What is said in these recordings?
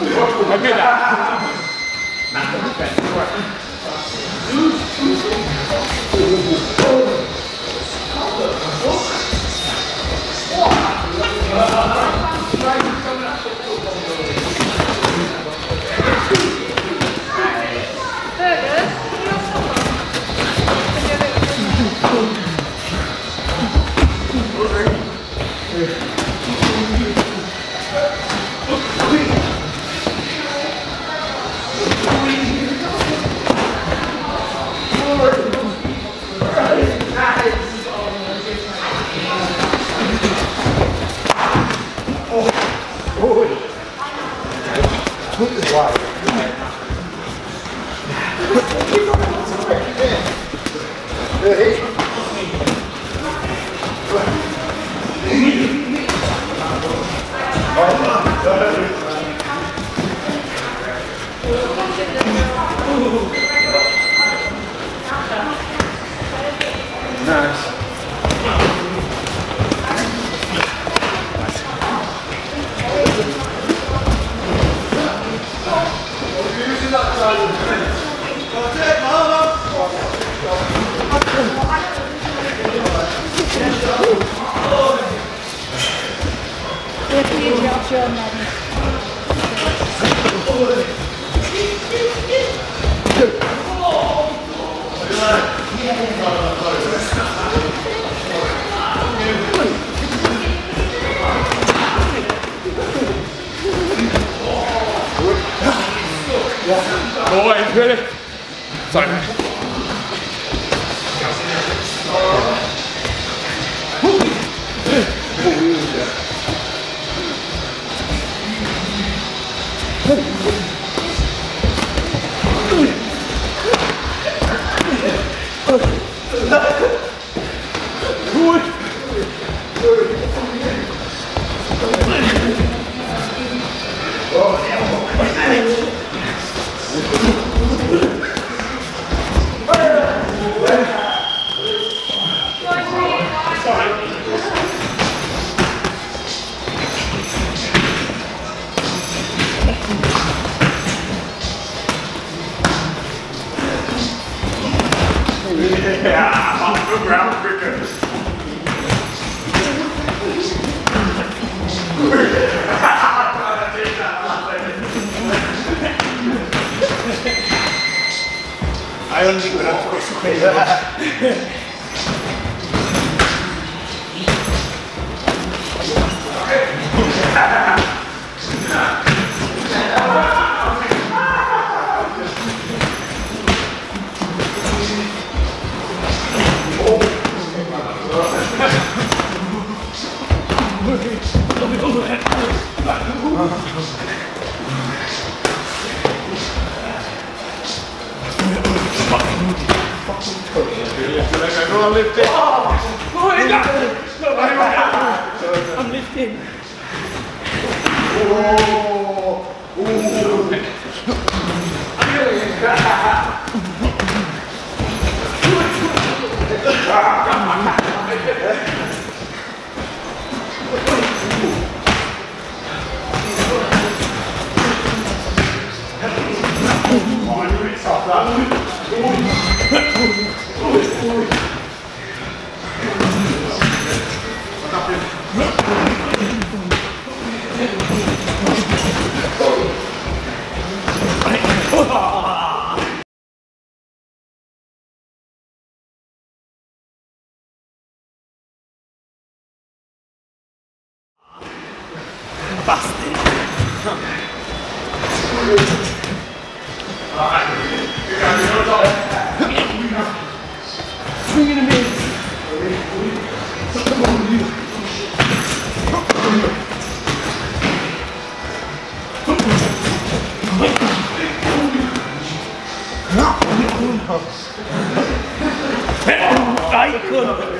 Vou cuidar. Uau. Errei. Vai. Boa, aí, velho. Yeah, off the ground quicker. I don't think we're to play that. Everyone lift it. I'm lifting. Swinging him in. Ay, cool.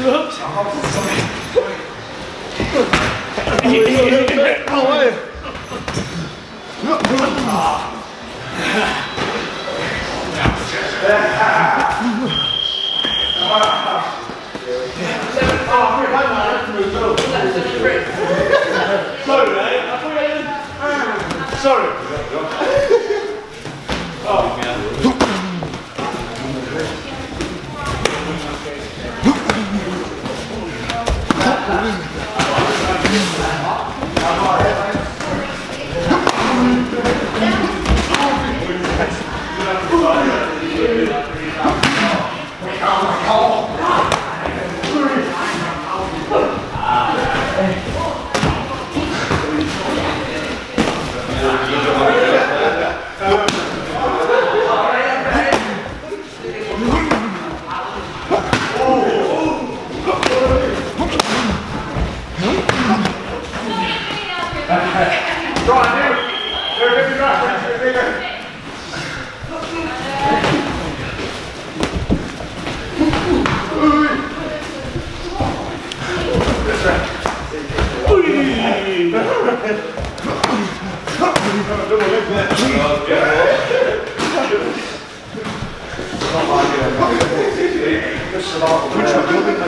Oops.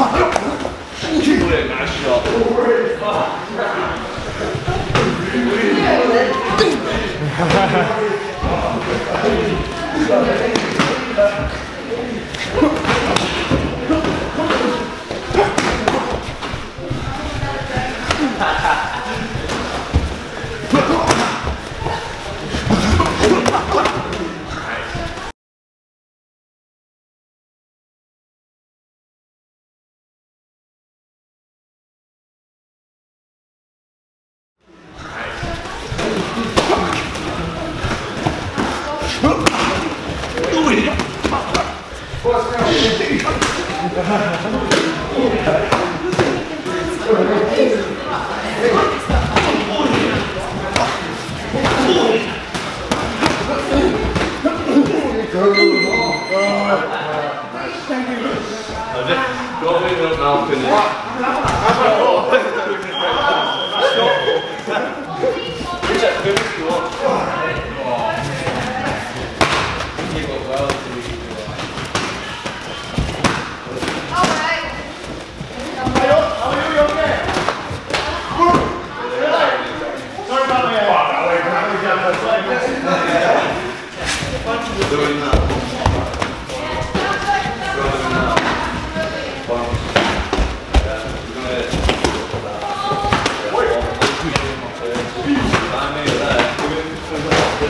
哎呦，出去！我也拿去！操！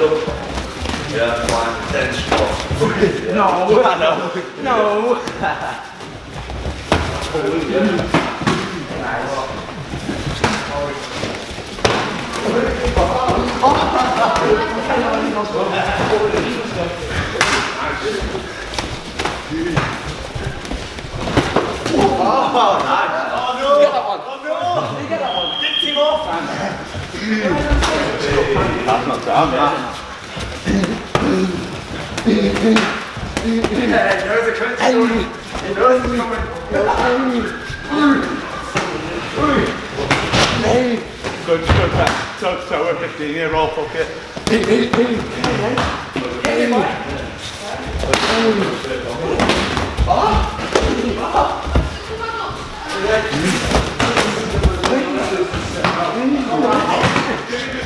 Yeah, one, then strong. No. no. No. oh, nice. Oh, no. You get. Oh, no. Get him off. That's not down, man. yeah, he knows the coach is coming. He knows it's coming. Go, go back. So, so we're 15 year old, fuck it. Oh!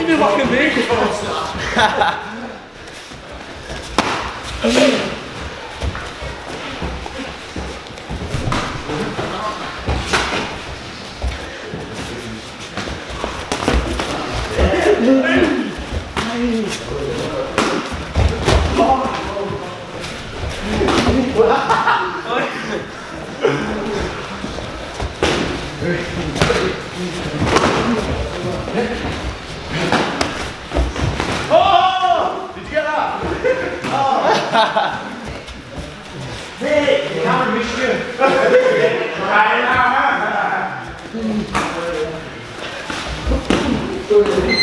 이들밖에 내일 거야. Wow.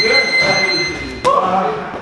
Good.